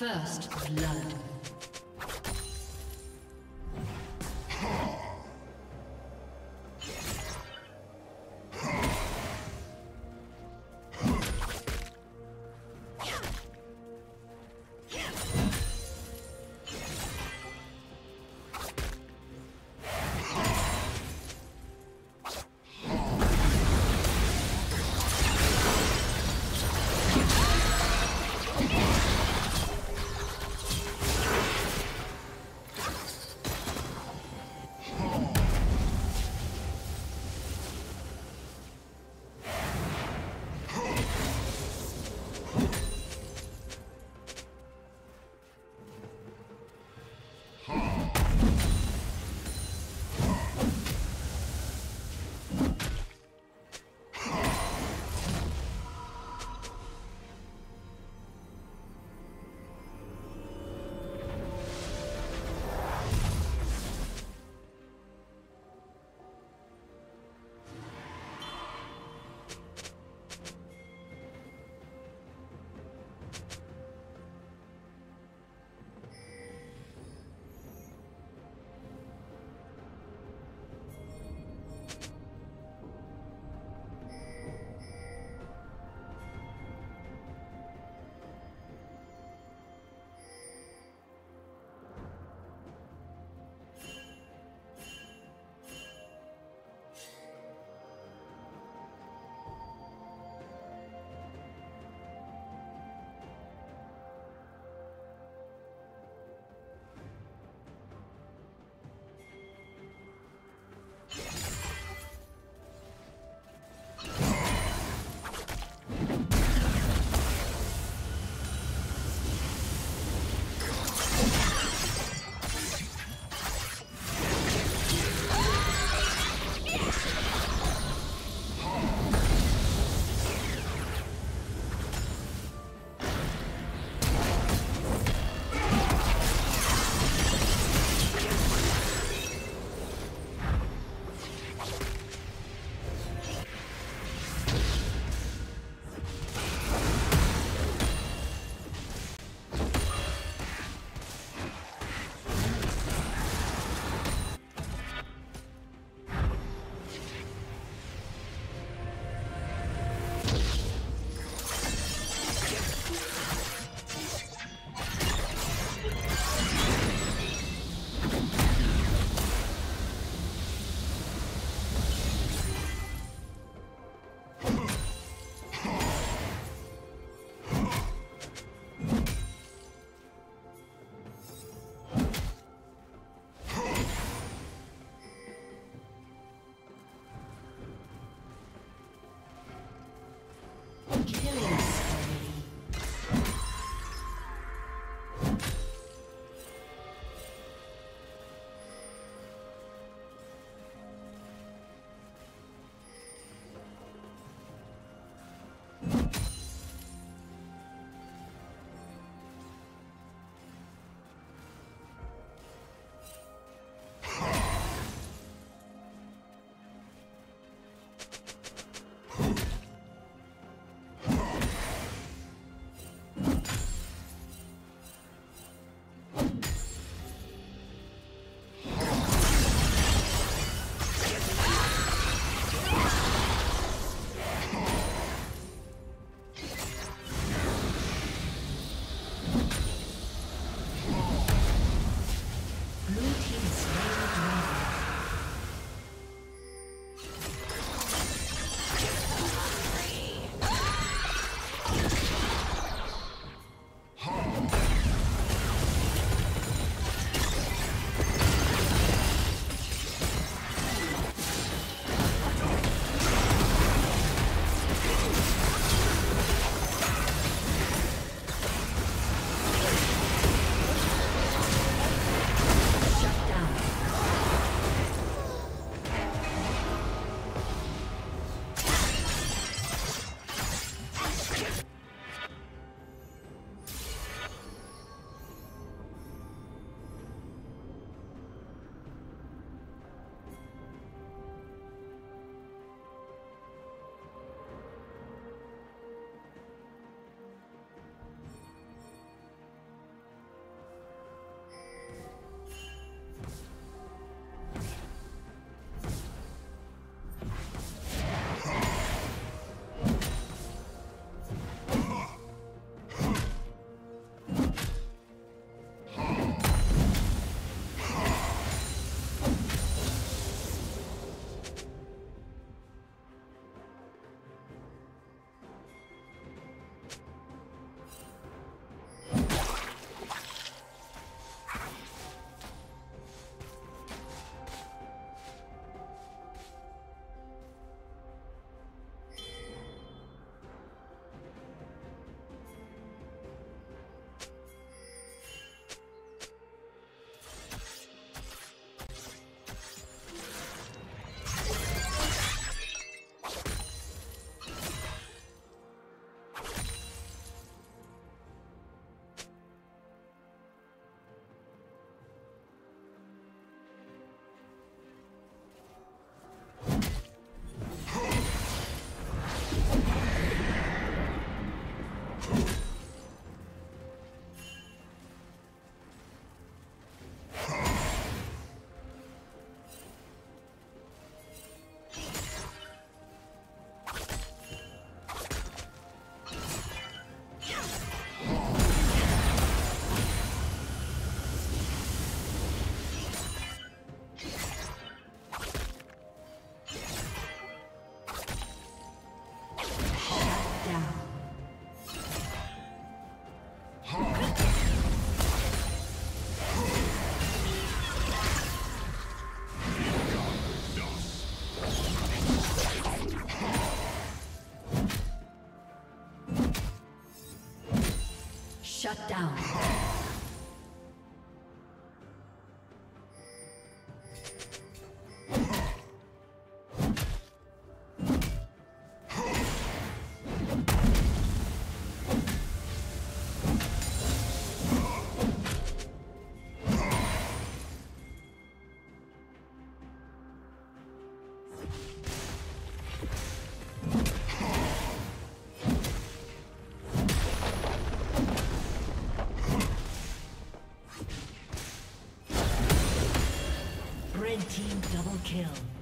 First blood. Shut down. Kill.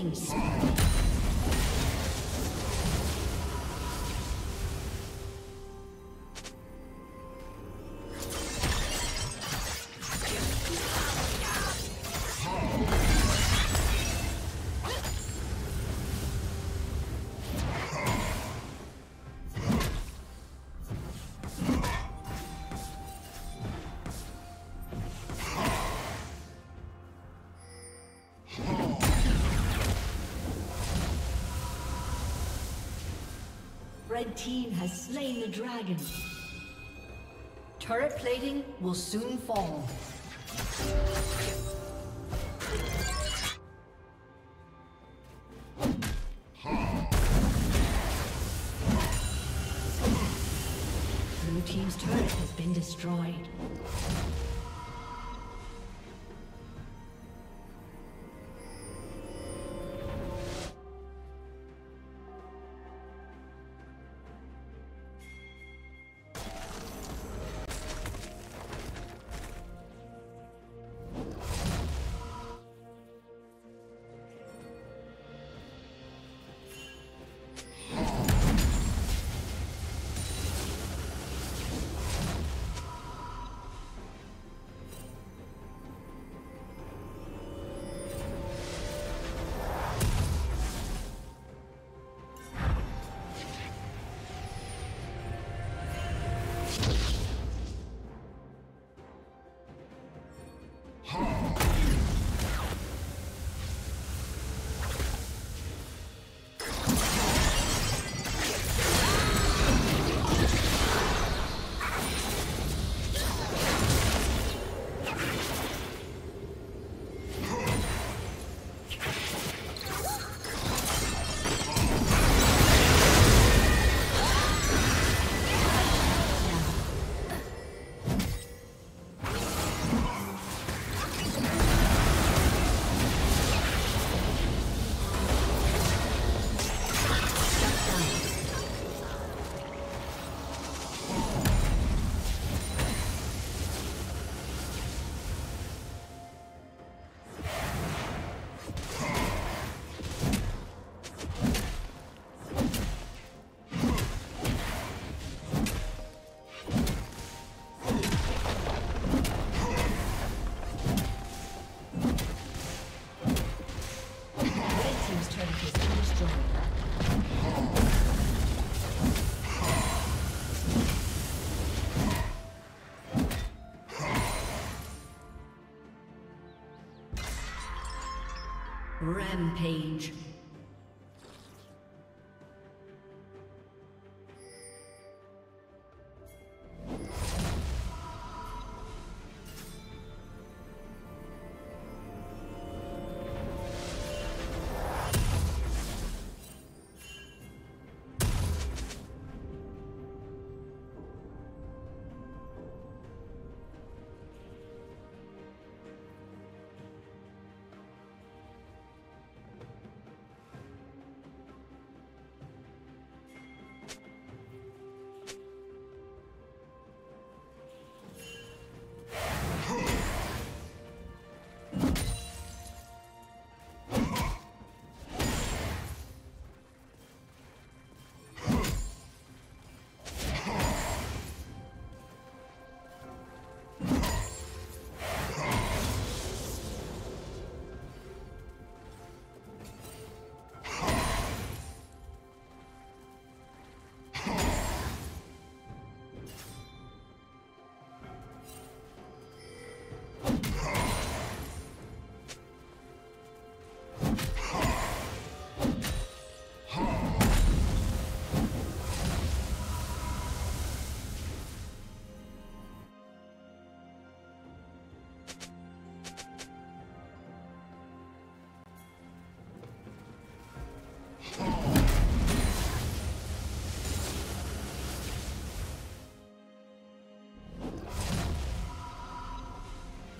Killing. Red team has slain the dragon. Turret plating will soon fall. Blue team's turret has been destroyed. Rampage.